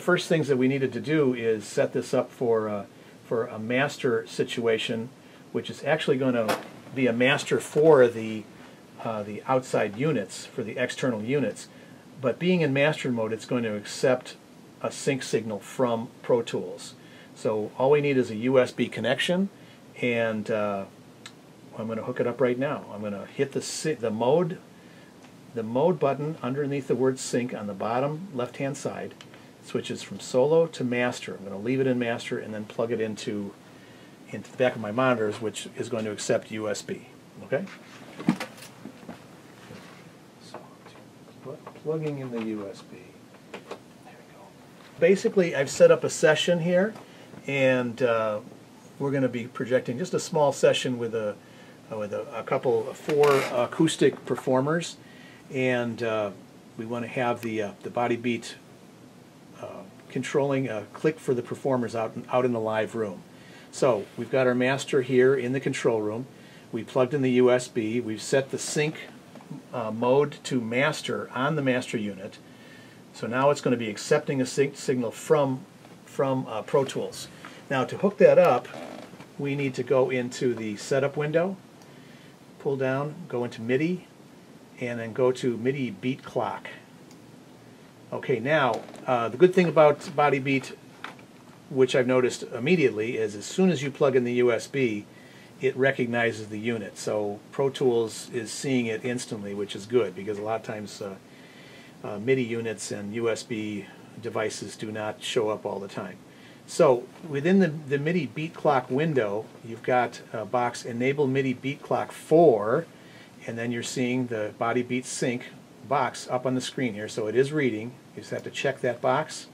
the first things that we needed to do is set this up for, uh, for a master situation, which is actually going to be a master for the, uh, the outside units, for the external units. But being in master mode, it's going to accept a sync signal from Pro Tools. So all we need is a USB connection, and uh, I'm going to hook it up right now. I'm going to hit the, the mode the mode button underneath the word sync on the bottom left hand side switches from solo to master. I'm going to leave it in master and then plug it into into the back of my monitors which is going to accept USB. Okay? So plugging in the USB. There we go. Basically I've set up a session here and uh, we're going to be projecting just a small session with a with a, a couple four acoustic performers and uh, we want to have the uh, the BodyBeat uh, controlling a click for the performers out in, out in the live room. So we've got our master here in the control room. We plugged in the USB. We've set the sync uh, mode to master on the master unit. So now it's going to be accepting a sync signal from from uh, Pro Tools. Now to hook that up, we need to go into the setup window, pull down, go into MIDI, and then go to MIDI beat clock. Okay, now uh, the good thing about BodyBeat, which I've noticed immediately, is as soon as you plug in the USB, it recognizes the unit. So Pro Tools is seeing it instantly, which is good because a lot of times uh, uh, MIDI units and USB devices do not show up all the time. So within the, the MIDI beat clock window, you've got a box Enable MIDI Beat Clock 4 and then you're seeing the BodyBeat sync box up on the screen here. So it is reading. You just have to check that box.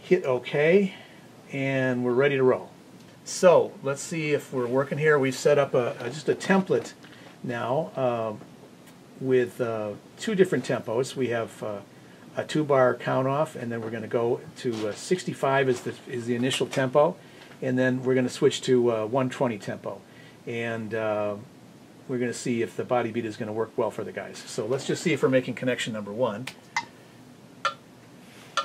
Hit OK and we're ready to roll. So let's see if we're working here. We've set up a, a just a template now uh, with uh, two different tempos. We have uh, a two bar count off and then we're going to go to uh, 65 is the, is the initial tempo and then we're going to switch to uh, 120 tempo. And uh, we're going to see if the BodyBeat is going to work well for the guys. So let's just see if we're making connection number one.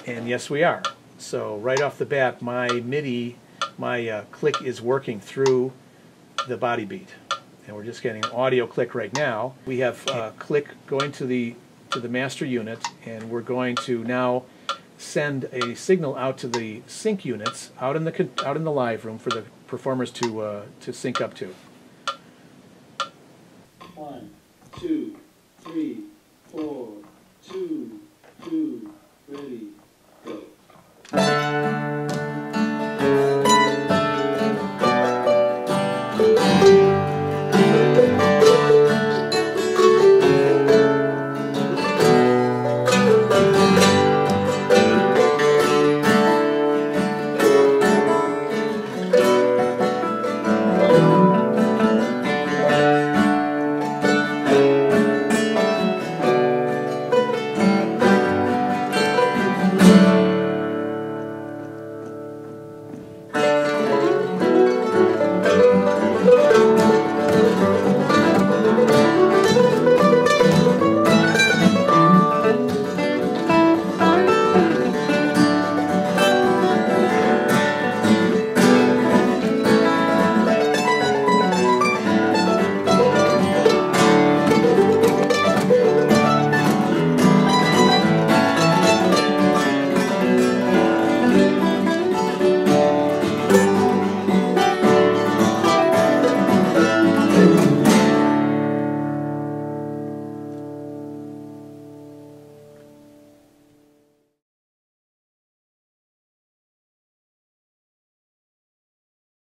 And yes, we are. So right off the bat, my MIDI, my uh, click is working through the BodyBeat. And we're just getting audio click right now. We have uh, click going to the to the master unit, and we're going to now send a signal out to the sync units out in the out in the live room for the performers to uh, to sync up to. two, three, four,